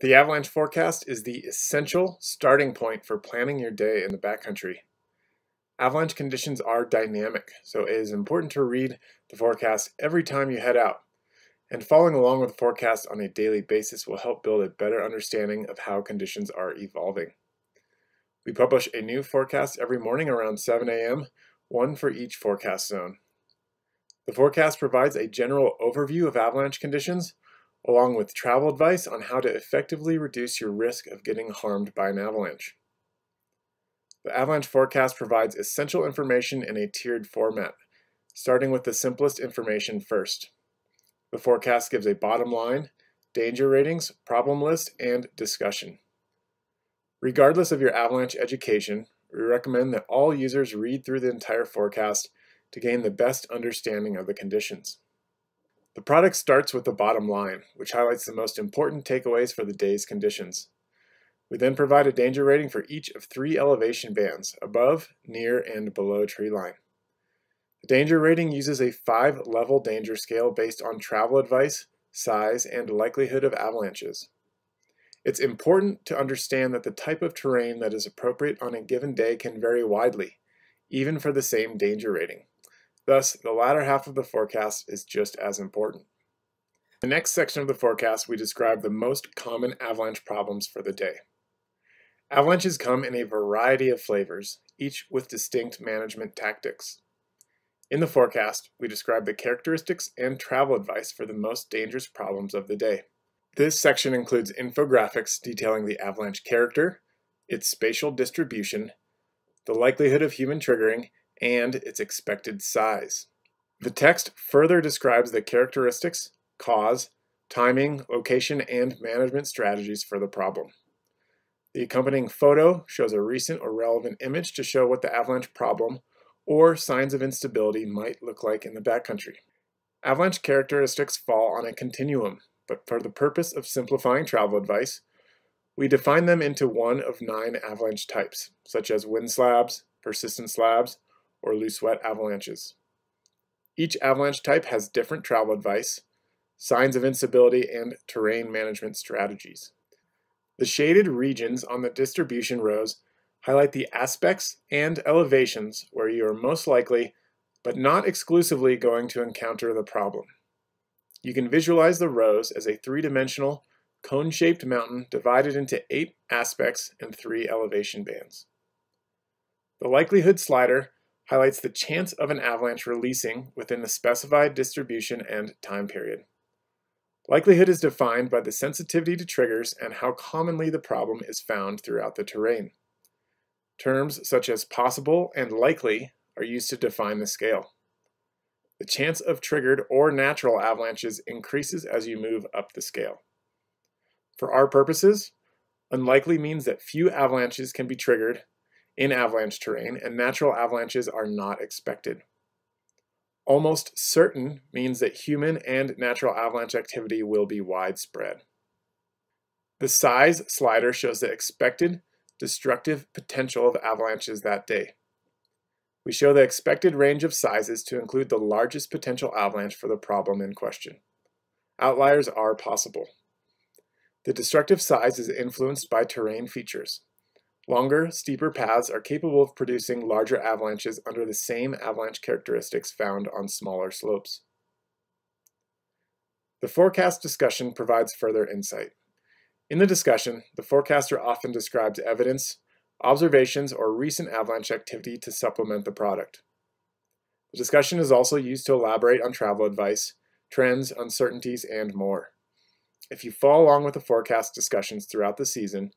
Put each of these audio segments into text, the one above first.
The avalanche forecast is the essential starting point for planning your day in the backcountry. Avalanche conditions are dynamic, so it is important to read the forecast every time you head out. And following along with the forecast on a daily basis will help build a better understanding of how conditions are evolving. We publish a new forecast every morning around 7 a.m., one for each forecast zone. The forecast provides a general overview of avalanche conditions, along with travel advice on how to effectively reduce your risk of getting harmed by an avalanche. The avalanche forecast provides essential information in a tiered format, starting with the simplest information first. The forecast gives a bottom line, danger ratings, problem list, and discussion. Regardless of your avalanche education, we recommend that all users read through the entire forecast to gain the best understanding of the conditions. The product starts with the bottom line, which highlights the most important takeaways for the day's conditions. We then provide a danger rating for each of three elevation bands, above, near, and below tree line. The danger rating uses a five-level danger scale based on travel advice, size, and likelihood of avalanches. It's important to understand that the type of terrain that is appropriate on a given day can vary widely, even for the same danger rating. Thus, the latter half of the forecast is just as important. In the next section of the forecast, we describe the most common avalanche problems for the day. Avalanches come in a variety of flavors, each with distinct management tactics. In the forecast, we describe the characteristics and travel advice for the most dangerous problems of the day. This section includes infographics detailing the avalanche character, its spatial distribution, the likelihood of human triggering, and its expected size. The text further describes the characteristics, cause, timing, location, and management strategies for the problem. The accompanying photo shows a recent or relevant image to show what the avalanche problem or signs of instability might look like in the backcountry. Avalanche characteristics fall on a continuum, but for the purpose of simplifying travel advice, we define them into one of nine avalanche types, such as wind slabs, persistent slabs, or loose wet avalanches. Each avalanche type has different travel advice, signs of instability, and terrain management strategies. The shaded regions on the distribution rose highlight the aspects and elevations where you are most likely, but not exclusively, going to encounter the problem. You can visualize the rose as a three-dimensional, cone-shaped mountain divided into eight aspects and three elevation bands. The likelihood slider highlights the chance of an avalanche releasing within the specified distribution and time period. Likelihood is defined by the sensitivity to triggers and how commonly the problem is found throughout the terrain. Terms such as possible and likely are used to define the scale. The chance of triggered or natural avalanches increases as you move up the scale. For our purposes, unlikely means that few avalanches can be triggered in avalanche terrain, and natural avalanches are not expected. Almost certain means that human and natural avalanche activity will be widespread. The size slider shows the expected destructive potential of avalanches that day. We show the expected range of sizes to include the largest potential avalanche for the problem in question. Outliers are possible. The destructive size is influenced by terrain features. Longer, steeper paths are capable of producing larger avalanches under the same avalanche characteristics found on smaller slopes. The forecast discussion provides further insight. In the discussion, the forecaster often describes evidence, observations, or recent avalanche activity to supplement the product. The discussion is also used to elaborate on travel advice, trends, uncertainties, and more. If you follow along with the forecast discussions throughout the season,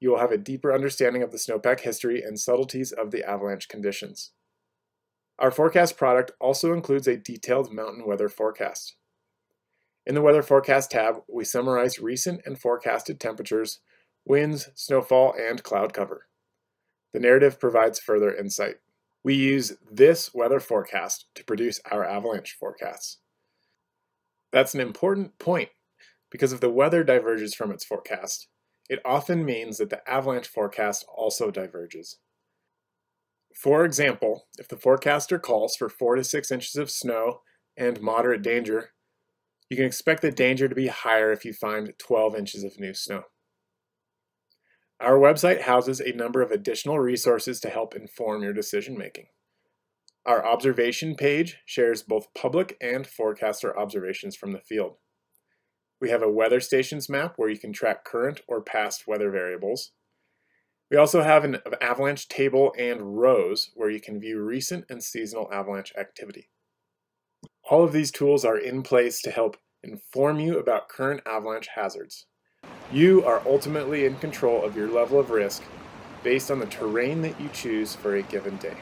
you will have a deeper understanding of the snowpack history and subtleties of the avalanche conditions. Our forecast product also includes a detailed mountain weather forecast. In the Weather Forecast tab, we summarize recent and forecasted temperatures, winds, snowfall, and cloud cover. The narrative provides further insight. We use this weather forecast to produce our avalanche forecasts. That's an important point because if the weather diverges from its forecast, it often means that the avalanche forecast also diverges. For example, if the forecaster calls for 4 to 6 inches of snow and moderate danger, You can expect the danger to be higher if you find 12 inches of new snow. Our website houses a number of additional resources to help inform your decision making. Our observation page shares both public and forecaster observations from the field. We have a weather stations map where you can track current or past weather variables. We also have an avalanche table and rows where you can view recent and seasonal avalanche activity. All of these tools are in place to help inform you about current avalanche hazards. You are ultimately in control of your level of risk based on the terrain that you choose for a given day.